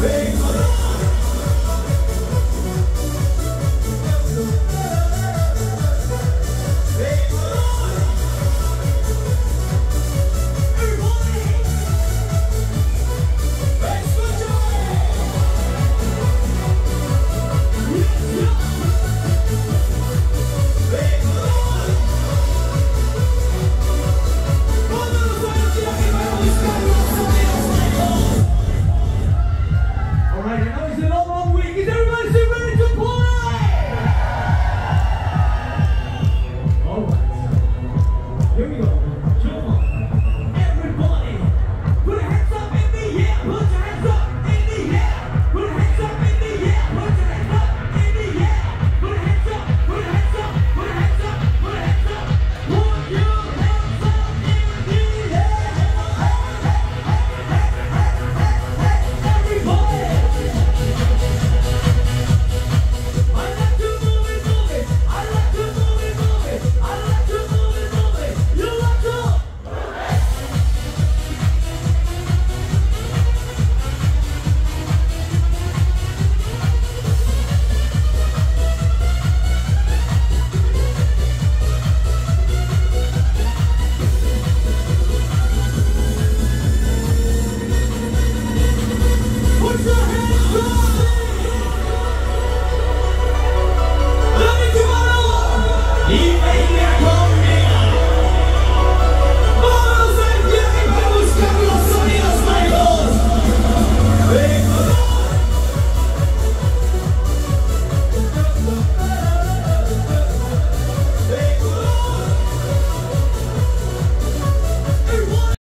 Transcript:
Amen.